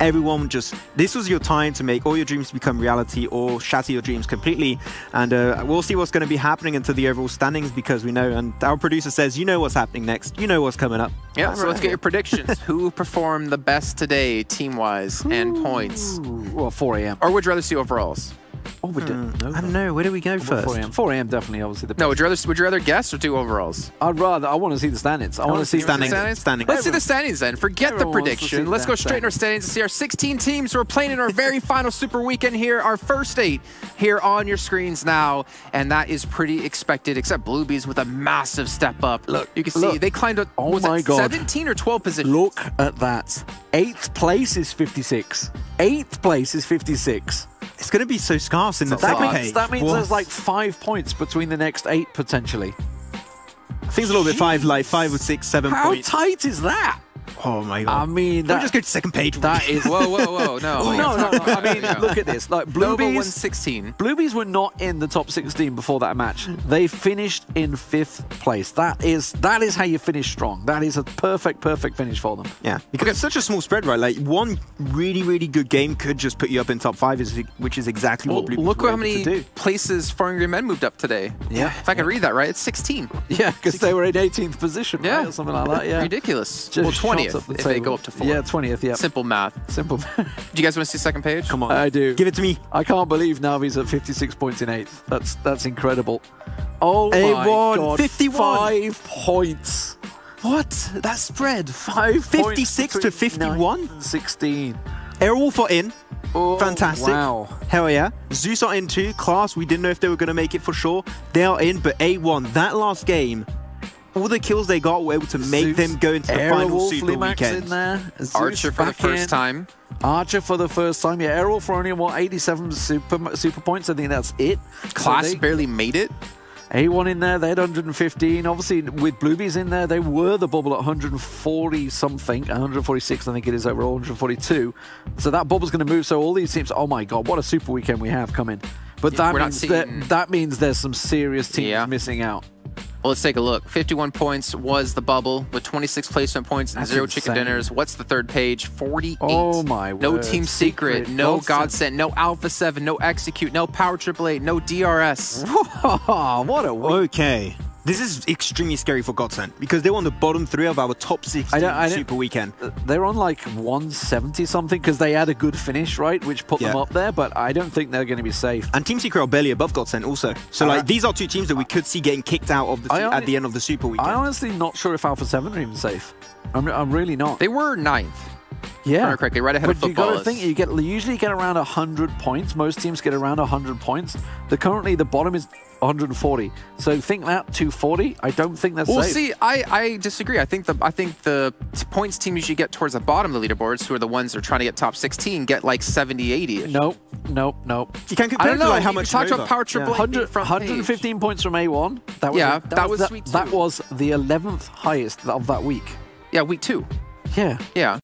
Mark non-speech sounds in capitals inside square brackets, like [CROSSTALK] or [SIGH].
everyone just this was your time to make all your dreams become reality or shatter your dreams completely. And uh, we'll see what's going to be happening into the overall standings because we know, and our producer says, you know what's happening next, you know what's coming up. Yeah, so let's get your predictions. [LAUGHS] Who performed the best today, team-wise, and points? Well, 4 a.m. Or would you rather see overalls? Oh, we did. Mm, I don't know. Where do we go first? 4 a.m. 4 a.m. definitely, obviously. The No, would you rather would you rather guess or do overalls? I'd rather. I want to see the standings. I want wanna see see standings. Standings? Standings. Let's see the standings then. Forget Everyone the wants to see prediction. Let's go straight in our standings and see our 16 teams who are playing in our very [LAUGHS] final Super Weekend here. Our first eight here on your screens now, and that is pretty expected. Except Bluebees with a massive step up. Look, you can see look. they climbed up. Oh my it God. 17 or 12 positions. Look at that. Eighth place is 56. Eighth place is 56. It's going to be so scarce in the That means, page. that means What? there's like five points between the next eight, potentially. I think it's a little bit five, like five or six, seven How points. tight is that? Oh my god. I mean, Can we that, just go to second page. that is... [LAUGHS] Whoa, whoa, whoa! No, oh. no, no, no. I mean, look at this. Like, Nova won Bluebees... 16. Bluebees were not in the top 16 before that match. They finished in fifth place. That is that is how you finish strong. That is a perfect, perfect finish for them. Yeah, because it's such a small spread, right? Like one really, really good game could just put you up in top five, is- which is exactly Well, what oh, Blue look were how able many to do. places Four Angry Men moved up today. Yeah. If I can read that right, it's 16. Yeah, because they were in 18th position, right, Yeah. or something like that. Yeah, Ridiculous. Just well, 20th up the if they go up to four. Yeah, 20th. Yeah, Simple math. simple. [LAUGHS] Do you guys want to see second page? Come on. I do. Give it to me. I can't believe Navi's at 56 points in eighth. That's that's incredible. Oh They my won god, 51. five points. What? That spread. Five 56 to 51? nine and 16. Airwolf are in. Oh, Fantastic. Wow. Hell yeah. Zeus are in too. Class, we didn't know if they were going to make it for sure. They are in, but A1, that last game, all the kills they got were able to make Zeus, them go into the final Airwolf, Super Limax Weekend. in there. Zeus Archer for the first in. time. Archer for the first time. Yeah, Airwolf for only what 87 super super points. I think that's it. Class So they- barely made it. A1 in there, they had 115. Obviously, with Bluebees in there, they were the bubble at 140 something, 146, I think it is overall, 142. So that bubble's going to move. So all these teams, oh my god, what a super weekend we have coming. But Yeah, that we're means seeing- that, that means there's some serious teams Yeah. missing out. Well, let's take a look. 51 points was the bubble with 26 placement points and That's zero chicken dinners. What's the third page? 48. Oh my No word. Team Secret, Secret, no Godsend. Godsend, no Alpha 7, no Execute, no Power Triple Eight, no DRS. Oh, what a week. Okay. This is extremely scary for Godsend because they were on the bottom three of our top six I don't- I don't- Super Weekend. They're on like 170 something because they had a good finish, right? Which put them up there, but I don't think they're going to be safe. And Team Secret are barely above Godsend also. So like Uh, these are two teams that we could see getting kicked out of the I only- at the end of the Super Weekend. I'm honestly not sure if Alpha 7 are even safe. I'm, I'm really not. They were ninth. Yeah. remember correctly, right ahead of but you got to think you get you usually get around 100 points. Most teams get around 100 points. The currently the bottom is 140. So think that 240. I don't think that's Well, safe. see, I, I disagree. I think the I think the points team usually get towards the bottom of the leaderboards, who are the ones that are trying to get top 16, get like 70, 80. Nope, nope, nope. you can I compare don't it to know. like how you much talked about Power Triple Yeah. 100, front 115 points from A1. That was Yeah, a- that was that, week that was the 11th highest of that week. Yeah, week two. Yeah. Yeah.